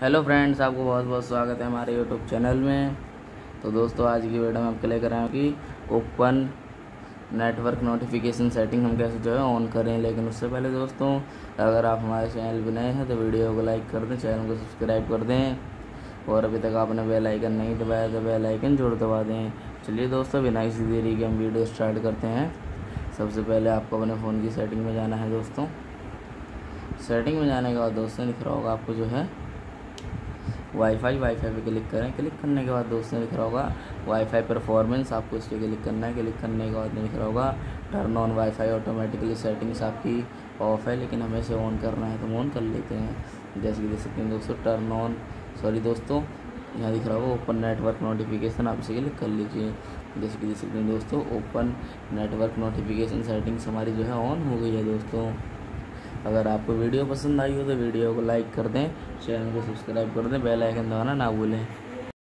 Hello friends, आपको बहुत बहुत स्वागत है हमारे यूट्यूब चैनल में। तो दोस्तों, आज की वीडियो में आपके लेकर आए कि ओपन नेटवर्क नोटिफिकेशन सेटिंग हम कैसे जो है ऑन करें। लेकिन उससे पहले दोस्तों, अगर आप हमारे चैनल पर नए हैं तो वीडियो को लाइक कर दें, चैनल को सब्सक्राइब कर दें। और अभी तक आपने बेल आइकन नहीं दबाया तो बेल आइकन जोड़ दबा दें। चलिए दोस्तों, बिना इसी देरी के हम वीडियो स्टार्ट करते हैं। सबसे पहले आपको अपने फ़ोन की सेटिंग में जाना है दोस्तों। सेटिंग में जाने के बाद दोस्तों, दिख रहा होगा आपको जो है वाईफाई वाईफाई पे क्लिक करें। क्लिक करने के बाद दोस्तों लिख रहा होगा वाईफाई परफॉर्मेंस आपको इस पर क्लिक करना है। क्लिक करने के बाद लिख रहा होगा turn on wifi automatically settings आपकी ऑफ़ है, लेकिन हमें इसे ऑन करना है तो हम ऑन कर लेते हैं। जैसे कि देख सकते हैं दोस्तों टर्न ऑन सॉरी दोस्तों, यहाँ दिख रहा होगा ओपन नेटवर्क नोटिफिकेशन आप इसे क्लिक कर लीजिए। जैसे कि देख सकते हैं दोस्तों ओपन नेटवर्क नोटिफिकेशन सेटिंग्स हमारी जो है ऑन हो गई है दोस्तों। अगर आपको वीडियो पसंद आई हो तो वीडियो को लाइक कर दें, चैनल को सब्सक्राइब कर दें, बेल आइकन दबाना ना भूलें।